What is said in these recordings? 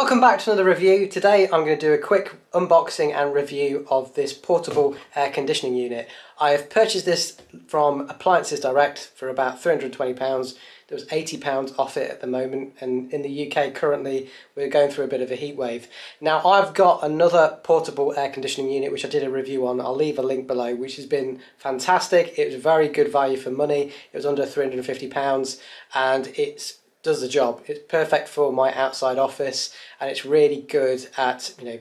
Welcome back to another review. Today I'm going to do a quick unboxing and review of this portable air conditioning unit. I have purchased this from Appliances Direct for about £320. There was £80 off it at the moment and in the UK currently we're going through a bit of a heat wave. Now I've got another portable air conditioning unit which I did a review on, I'll leave a link below, which has been fantastic. It was very good value for money, it was under £350 and it's does the job. It's perfect for my outside office and it's really good at, you know,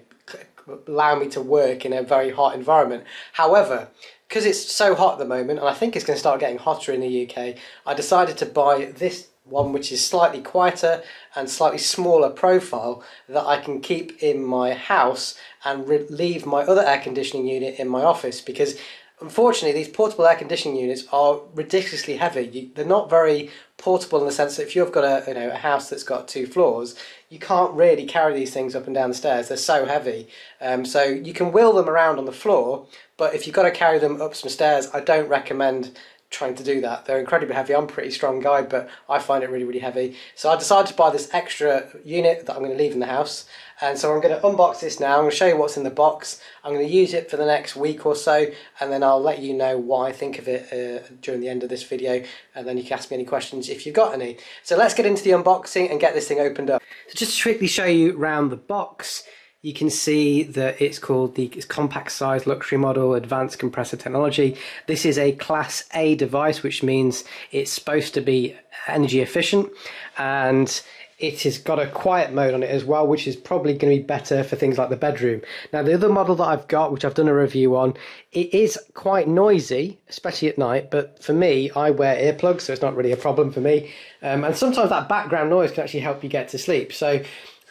allowing me to work in a very hot environment. However, because it's so hot at the moment and I think it's going to start getting hotter in the UK, I decided to buy this one which is slightly quieter and slightly smaller profile that I can keep in my house and leave my other air conditioning unit in my office because Unfortunately, these portable air conditioning units are ridiculously heavy. You, they're not very portable in the sense that if you've got a, you know, a house that's got two floors, you can't really carry these things up and down the stairs. They're so heavy. Um, so you can wheel them around on the floor, but if you've got to carry them up some stairs, I don't recommend trying to do that. They're incredibly heavy. I'm a pretty strong guy, but I find it really, really heavy. So I decided to buy this extra unit that I'm going to leave in the house. And so I'm going to unbox this now. I'm going to show you what's in the box. I'm going to use it for the next week or so, and then I'll let you know what I think of it uh, during the end of this video. And then you can ask me any questions if you've got any. So let's get into the unboxing and get this thing opened up. So just to quickly show you around the box, you can see that it's called the compact size luxury model advanced compressor technology. This is a class A device, which means it's supposed to be energy efficient and it has got a quiet mode on it as well, which is probably going to be better for things like the bedroom. Now, the other model that I've got, which I've done a review on, it is quite noisy, especially at night. But for me, I wear earplugs, so it's not really a problem for me. Um, and sometimes that background noise can actually help you get to sleep. So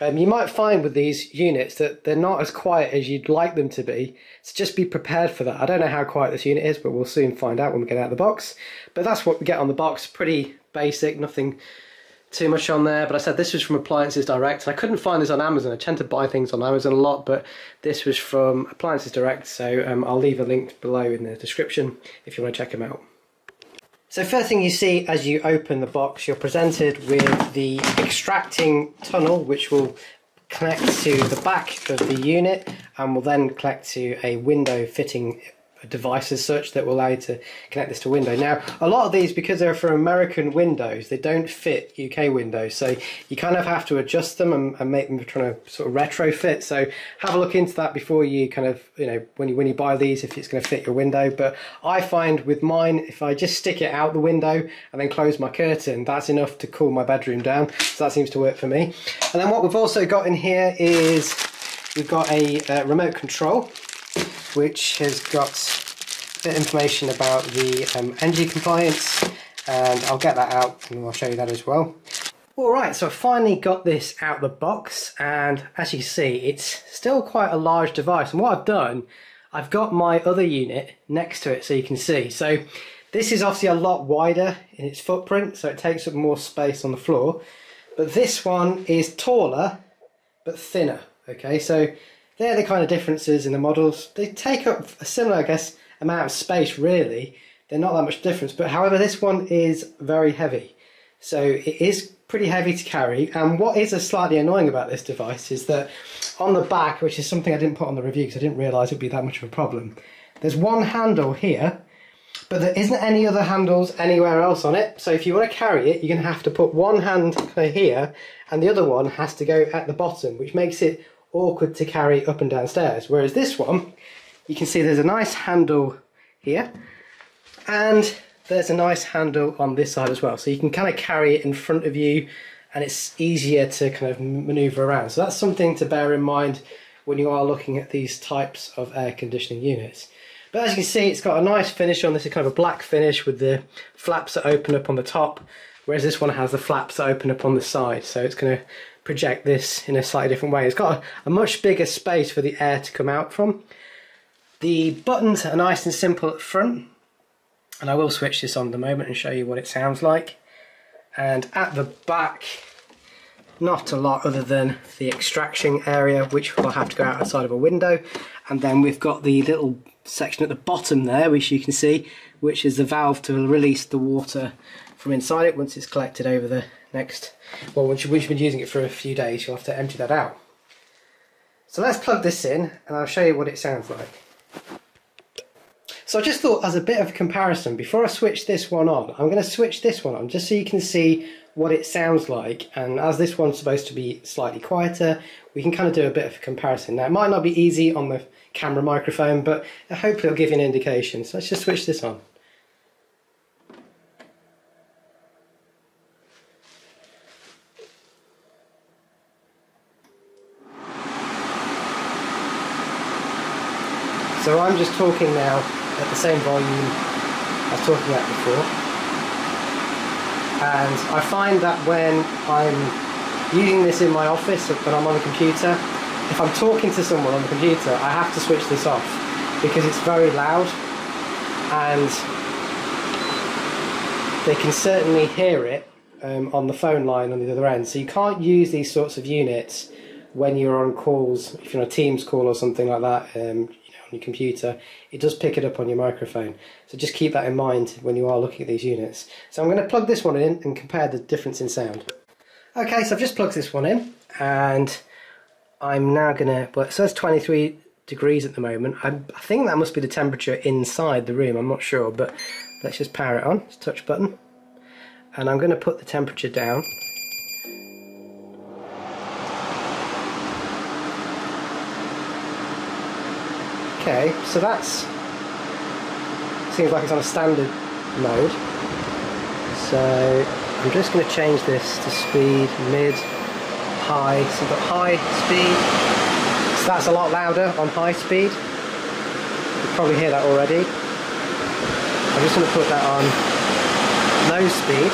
um, you might find with these units that they're not as quiet as you'd like them to be, so just be prepared for that. I don't know how quiet this unit is, but we'll soon find out when we get out of the box. But that's what we get on the box, pretty basic, nothing too much on there. But I said this was from Appliances Direct, and I couldn't find this on Amazon. I tend to buy things on Amazon a lot, but this was from Appliances Direct, so um, I'll leave a link below in the description if you want to check them out. So first thing you see as you open the box, you're presented with the extracting tunnel, which will connect to the back of the unit and will then connect to a window fitting devices such that will allow you to connect this to window. Now, a lot of these, because they're for American windows, they don't fit UK windows, so you kind of have to adjust them and, and, make them trying to sort of retrofit. So have a look into that before you kind of, you know, when you when you buy these, if it's going to fit your window. But I find with mine, if I just stick it out the window and then close my curtain, that's enough to cool my bedroom down. So that seems to work for me. And then what we've also got in here is we've got a uh, remote control which has got information about the um, energy compliance and I'll get that out and I'll show you that as well. Alright, so I finally got this out the box and as you see it's still quite a large device and what I've done I've got my other unit next to it so you can see. So this is obviously a lot wider in its footprint so it takes up more space on the floor but this one is taller but thinner okay so they're the kind of differences in the models. They take up a similar, I guess, amount of space really. They're not that much difference, but however, this one is very heavy. So it is pretty heavy to carry. And what is a slightly annoying about this device is that on the back, which is something I didn't put on the review because I didn't realise it would be that much of a problem, there's one handle here, but there isn't any other handles anywhere else on it. So if you want to carry it, you're going to have to put one hand here and the other one has to go at the bottom, which makes it awkward to carry up and downstairs. Whereas this one, you can see there's a nice handle here and there's a nice handle on this side as well. So you can kind of carry it in front of you and it's easier to kind of maneuver around. So that's something to bear in mind when you are looking at these types of air conditioning units. But as you can see, it's got a nice finish on this, is kind of a black finish with the flaps that open up on the top, whereas this one has the flaps that open up on the side. So it's going to project this in a slightly different way. It's got a, a much bigger space for the air to come out from. The buttons are nice and simple at the front, and I will switch this on a moment and show you what it sounds like. And at the back, not a lot other than the extraction area, which will have to go outside of a window. And then we've got the little section at the bottom there, which you can see, which is the valve to release the water from inside it once it's collected over the next, well, once you've been using it for a few days, you'll have to empty that out. So let's plug this in and I'll show you what it sounds like. So I just thought as a bit of comparison, before I switch this one on, I'm going to switch this one on just so you can see what it sounds like. And as this one's supposed to be slightly quieter, we can kind of do a bit of a comparison. Now it might not be easy on the camera microphone, but hopefully it'll give you an indication. So let's just switch this on. So I'm just talking now at the same volume I was talking at before. And I find that when I'm using this in my office, when I'm on the computer, if I'm talking to someone on the computer, I have to switch this off because it's very loud and they can certainly hear it um, on the phone line on the other end. So you can't use these sorts of units when you're on calls, if you're on a Teams call or something like that, um, your computer, it does pick it up on your microphone. So just keep that in mind when you are looking at these units. So I'm going to plug this one in and compare the difference in sound. Okay, so I've just plugged this one in and I'm now going to, well it says 23 degrees at the moment. I, I think that must be the temperature inside the room, I'm not sure, but let's just power it on, just touch button. And I'm going to put the temperature down Okay, so that's seems like it's on a standard mode. So I'm just going to change this to speed, mid, high. So we've got high speed. So that's a lot louder on high speed. You probably hear that already. I'm just going to put that on low speed.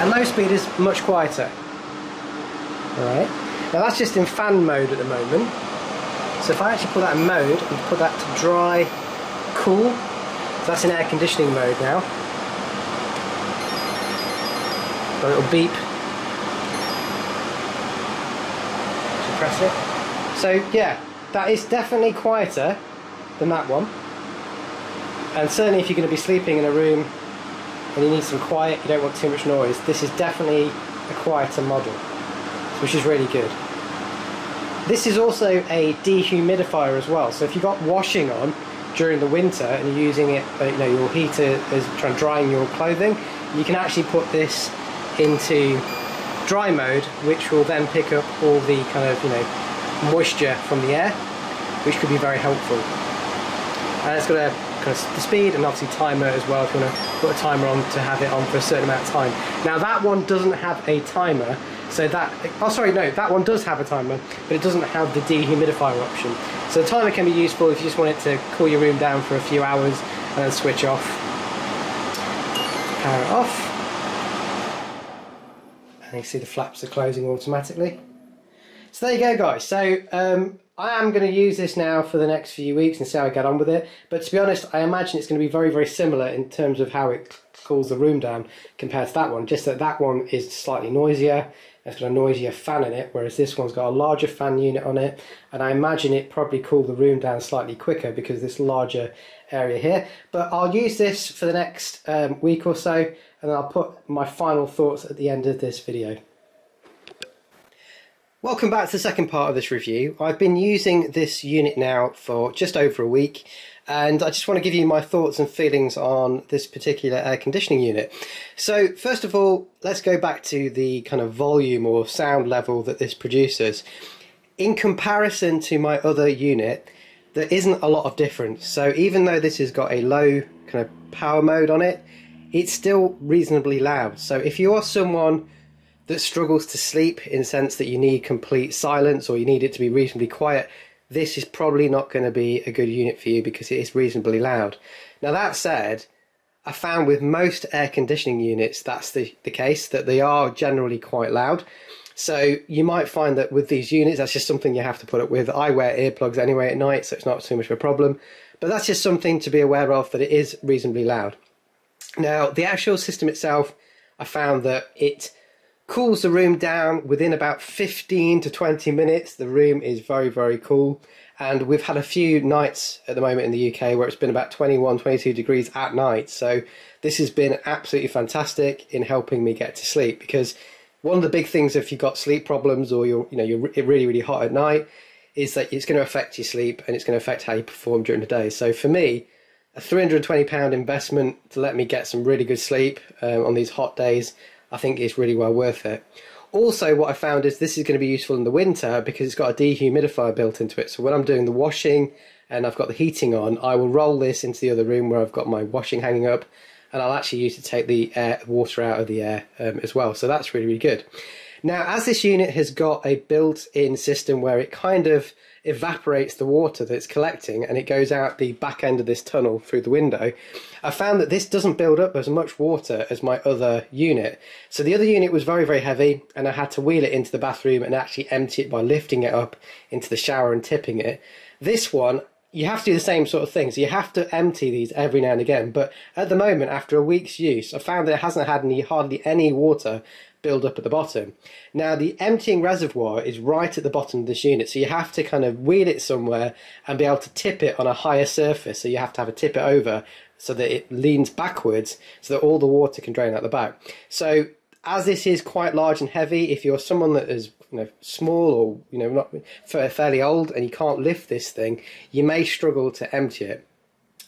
And low speed is much quieter. Alright. Now that's just in fan mode at the moment. So if I actually put that in mode and put that to dry, cool, so that's in air conditioning mode now. But it'll beep. Press it. So yeah, that is definitely quieter than that one. And certainly if you're going to be sleeping in a room and you need some quiet, you don't want too much noise, this is definitely a quieter model, which is really good. This is also a dehumidifier as well. So if you've got washing on during the winter and you're using it, uh, you know, your heater is trying drying your clothing, you can actually put this into dry mode, which will then pick up all the kind of, you know, moisture from the air, which could be very helpful. And it's got a kind of the speed and obviously timer as well if you want to put a timer on to have it on for a certain amount of time. Now that one doesn't have a timer, so that, oh sorry, no, that one does have a timer, but it doesn't have the dehumidifier option. So the timer can be useful if you just want it to cool your room down for a few hours and then switch off. Power it off. And you see the flaps are closing automatically. So there you go guys. So um, I am going to use this now for the next few weeks and see how I get on with it. But to be honest, I imagine it's going to be very, very similar in terms of how it cools the room down compared to that one. Just that that one is slightly noisier it's got a noisier fan in it, whereas this one's got a larger fan unit on it, and I imagine it probably cooled the room down slightly quicker because this larger area here. But I'll use this for the next um, week or so, and I'll put my final thoughts at the end of this video. Welcome back to the second part of this review. I've been using this unit now for just over a week and I just want to give you my thoughts and feelings on this particular air conditioning unit. So first of all, let's go back to the kind of volume or sound level that this produces. In comparison to my other unit, there isn't a lot of difference. So even though this has got a low kind of power mode on it, it's still reasonably loud. So if you are someone that struggles to sleep in the sense that you need complete silence or you need it to be reasonably quiet, this is probably not going to be a good unit for you because it is reasonably loud. Now that said, I found with most air conditioning units that's the, the case, that they are generally quite loud. So you might find that with these units, that's just something you have to put up with. I wear earplugs anyway at night, so it's not too much of a problem. But that's just something to be aware of that it is reasonably loud. Now, the actual system itself, I found that it cools the room down within about 15 to 20 minutes. The room is very, very cool. And we've had a few nights at the moment in the UK where it's been about 21, 22 degrees at night. So this has been absolutely fantastic in helping me get to sleep because one of the big things if you've got sleep problems or you're, you know, you're really, really hot at night is that it's going to affect your sleep and it's going to affect how you perform during the day. So for me, a £320 investment to let me get some really good sleep um, on these hot days, I think is really well worth it. Also, what I found is this is going to be useful in the winter because it's got a dehumidifier built into it. So when I'm doing the washing and I've got the heating on, I will roll this into the other room where I've got my washing hanging up, and I'll actually use it to take the air, water out of the air um, as well. So that's really, really good. Now, as this unit has got a built-in system where it kind of evaporates the water that's collecting and it goes out the back end of this tunnel through the window, I found that this doesn't build up as much water as my other unit. So the other unit was very, very heavy and I had to wheel it into the bathroom and actually empty it by lifting it up into the shower and tipping it. This one, you have to do the same sort of things. So you have to empty these every now and again. But at the moment, after a week's use, I found that it hasn't had any hardly any water build up at the bottom. Now the emptying reservoir is right at the bottom of this unit, so you have to kind of wheel it somewhere and be able to tip it on a higher surface. So you have to have a tip it over so that it leans backwards so that all the water can drain out the back. So as this is quite large and heavy, if you're someone that is you know small or you know not fairly old and you can't lift this thing, you may struggle to empty it.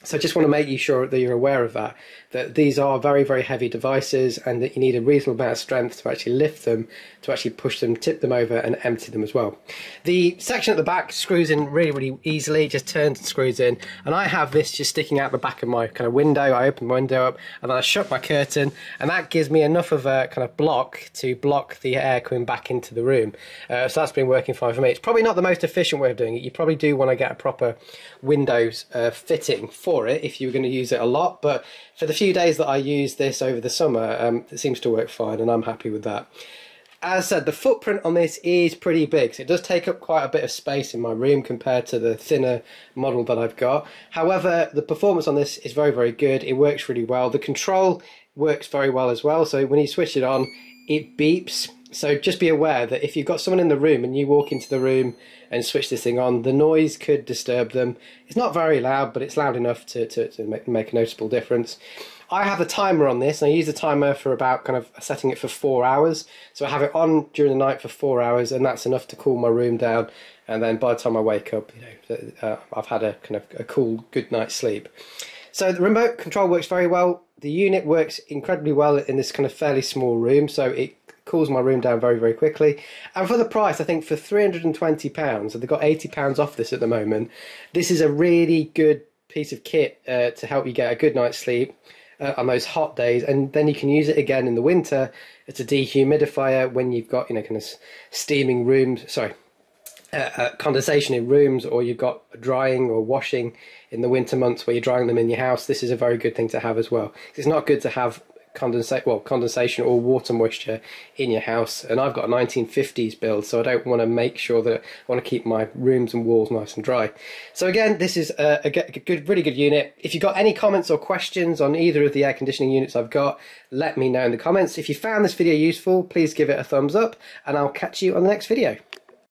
So I just want to make you sure that you're aware of that, that these are very, very heavy devices and that you need a reasonable amount of strength to actually lift them, to actually push them, tip them over and empty them as well. The section at the back screws in really, really easily, just turns and screws in. And I have this just sticking out the back of my kind of window. I open my window up and then I shut my curtain and that gives me enough of a kind of block to block the air coming back into the room. Uh, so that's been working fine for me. It's probably not the most efficient way of doing it. You probably do want to get a proper Windows uh, fitting for it if you're going to use it a lot. But for the few days that I use this over the summer, um, it seems to work fine, and I'm happy with that. As I said, the footprint on this is pretty big, so it does take up quite a bit of space in my room compared to the thinner model that I've got. However, the performance on this is very, very good. It works really well. The control works very well as well, so when you switch it on, it beeps so just be aware that if you've got someone in the room and you walk into the room and switch this thing on, the noise could disturb them. It's not very loud, but it's loud enough to, to, to make, make a noticeable difference. I have a timer on this, and I use the timer for about kind of setting it for four hours. So I have it on during the night for four hours, and that's enough to cool my room down. And then by the time I wake up, you know, uh, I've had a kind of a cool, good night's sleep. So the remote control works very well. The unit works incredibly well in this kind of fairly small room, so it cools my room down very, very quickly. And for the price, I think for £320, and they've got £80 off this at the moment, this is a really good piece of kit uh, to help you get a good night's sleep. Uh, on those hot days, and then you can use it again in the winter. It's a dehumidifier when you've got you know kind of steaming rooms. Sorry, uh, uh, condensation in rooms, or you've got drying or washing in the winter months where you're drying them in your house. This is a very good thing to have as well. It's not good to have condensate well condensation or water moisture in your house. And I've got a 1950s build so I don't want to make sure that I want to keep my rooms and walls nice and dry. So again this is a, a good really good unit. If you've got any comments or questions on either of the air conditioning units I've got let me know in the comments. If you found this video useful please give it a thumbs up and I'll catch you on the next video